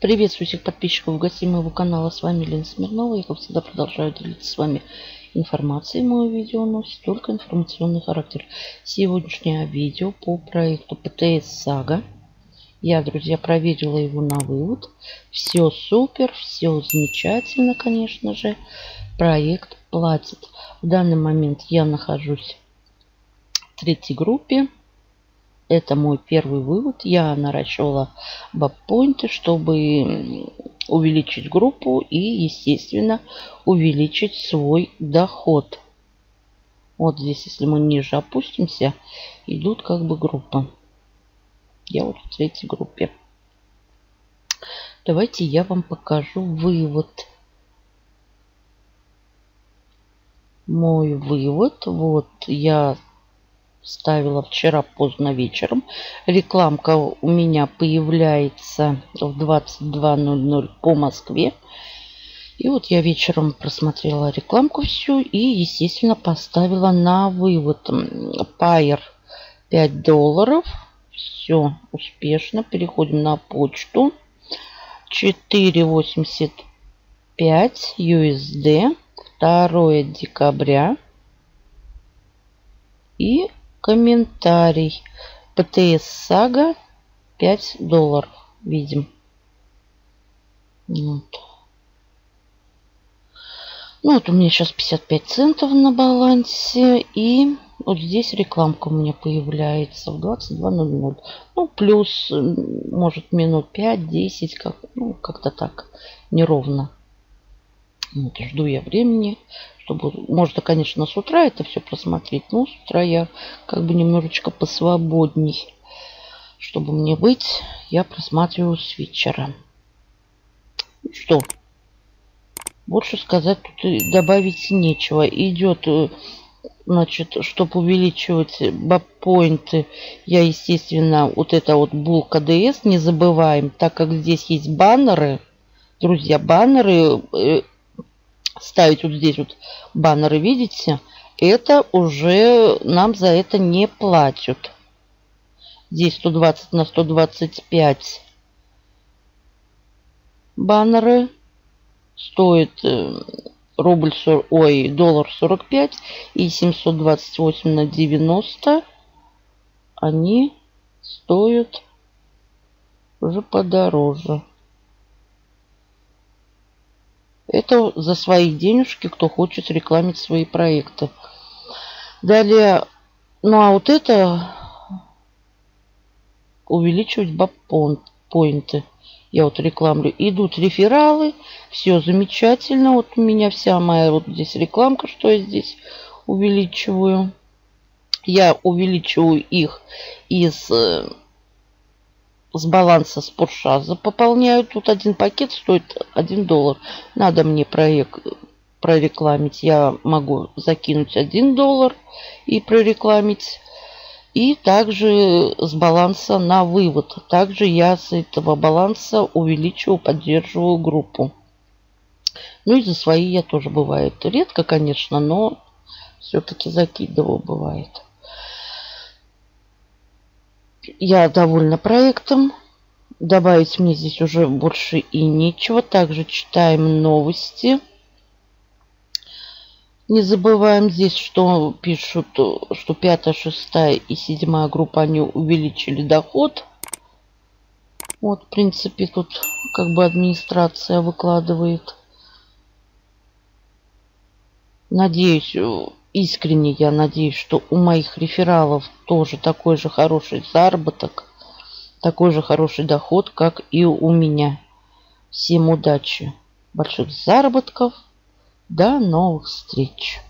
Приветствую всех подписчиков и гостей моего канала. С вами Лена Смирнова. Я, как всегда, продолжаю делиться с вами информацией. Мое видео носит только информационный характер. Сегодняшнее видео по проекту ПТС Сага. Я, друзья, проверила его на вывод. Все супер, все замечательно, конечно же. Проект платит. В данный момент я нахожусь в третьей группе. Это мой первый вывод. Я наращивала бабпоинты, чтобы увеличить группу и, естественно, увеличить свой доход. Вот здесь, если мы ниже опустимся, идут как бы группа. Я вот в третьей группе. Давайте я вам покажу вывод. Мой вывод. Вот я ставила вчера поздно вечером. Рекламка у меня появляется в 22.00 по Москве. И вот я вечером просмотрела рекламку всю и, естественно, поставила на вывод. Пайер 5 долларов. Все успешно. Переходим на почту. 4,85 USD. 2 декабря. И Комментарий. ПТС Сага 5 долларов. Видим. Вот. Ну вот у меня сейчас 55 центов на балансе. И вот здесь рекламка у меня появляется в 22.00. Ну, плюс, может, минут 5-10, как, ну, как-то так, неровно. Вот, жду я времени чтобы можно, конечно, с утра это все просмотреть, но с утра я как бы немножечко посвободней. Чтобы мне быть, я просматриваю с вечера. Что? Больше сказать тут и добавить нечего. Идет, э, значит, чтобы увеличивать бабпоинты, я, естественно, вот это вот булка КДС не забываем, так как здесь есть баннеры. Друзья, баннеры э, ставить вот здесь вот баннеры, видите, это уже нам за это не платят. Здесь 120 на 125 баннеры. Стоит э, рубль, ой, доллар 45 и 728 на 90 они стоят уже подороже. Это за свои денежки, кто хочет рекламить свои проекты. Далее, ну а вот это увеличивать баб-поинты. Я вот рекламлю. Идут рефералы. Все замечательно. Вот у меня вся моя вот здесь рекламка, что я здесь увеличиваю. Я увеличиваю их из э, с баланса спортшаза пополняю. Тут один пакет стоит 1 доллар. Надо мне проект прорекламить. Я могу закинуть 1 доллар и прорекламить. И также с баланса на вывод. Также я с этого баланса увеличиваю, поддерживаю группу. Ну и за свои я тоже бывает. Редко, конечно, но все-таки закидываю бывает. Я довольна проектом. Добавить мне здесь уже больше и нечего. Также читаем новости. Не забываем здесь, что пишут, что 5, 6 и 7 группа, они увеличили доход. Вот, в принципе, тут как бы администрация выкладывает. Надеюсь, искренне я надеюсь, что у моих рефералов тоже такой же хороший заработок, такой же хороший доход, как и у меня. Всем удачи, больших заработков, до новых встреч!